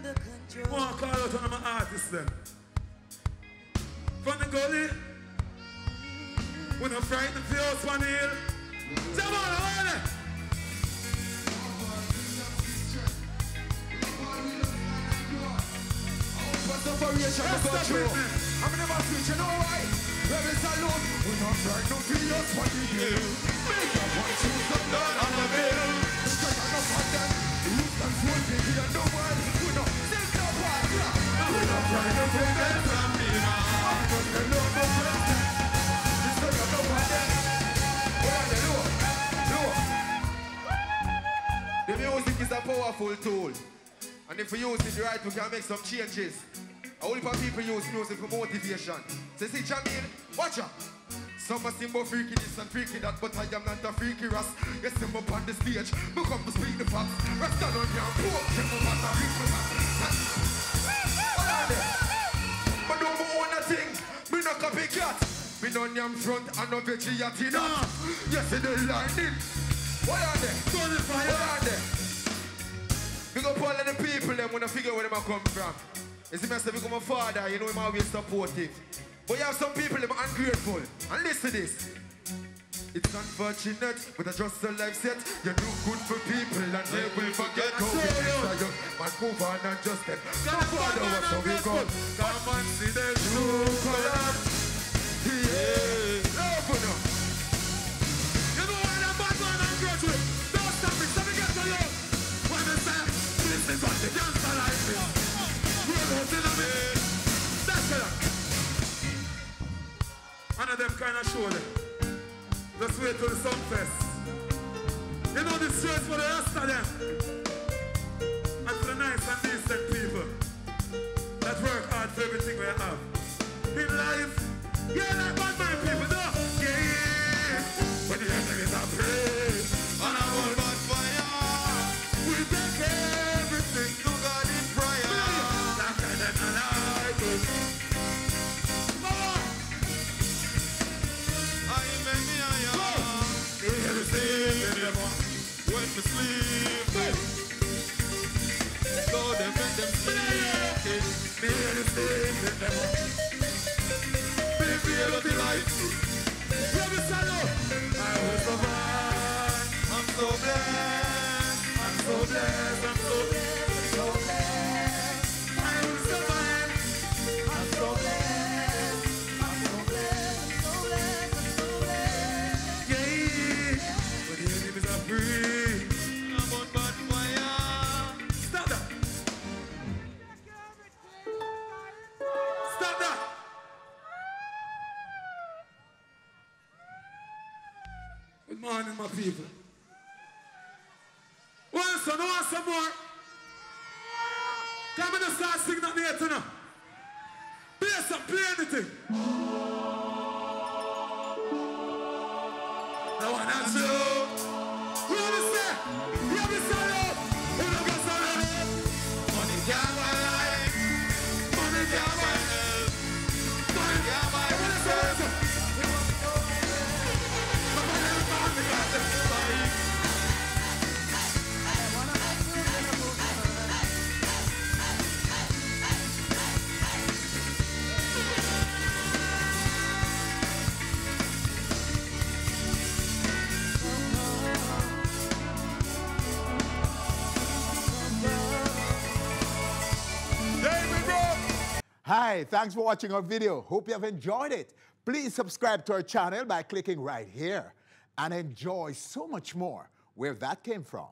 under control. One call out one of my artists then. From the gully. When I'm frightened for your one hill. Come on, hold it. I'm never switch, you know why? Rebel salute, we not right, no fears, what we The music is a powerful tool. And if we use it right, we can make some changes. A whole heap of people use music for motivation. So see, Jamil, watch out. Some are about freaky this and freaky that, but I am not a freaky ras. Yes, I'm up on the stage, me come to speak the facts. Rest on your them up on the freaky What are they? But don't own a thing, me no copycat. Me no yam front and no veggie yachty Nah. Yes, they learning. What are they? Turn the fire. What are they? Big up all of the people them when I figure where them a come from. You see me I say become a father, you know him always supportive. But you have some people them ungrateful. And listen to this. It's unfortunate, but I just a life set. You do good for people and they will forget how we So get you-. Man, move on and just step. Come on, what's how we go. Come and see the True color. Yeah. Open up. You know why that bad man and graduate? Don't stop it, me get to you. When they say, this is what the gangster life is. Roll out in a minute. That's it. One of them kind of show them. Just wait till the sun fest. You know this church for the rest. And for the nice and decent people that work hard for everything we have. In life, yeah, like bad man people, Good morning, my people. Want some, want some more? Come and start singing up here tonight. Play some, play anything. Hi, thanks for watching our video. Hope you have enjoyed it. Please subscribe to our channel by clicking right here and enjoy so much more where that came from.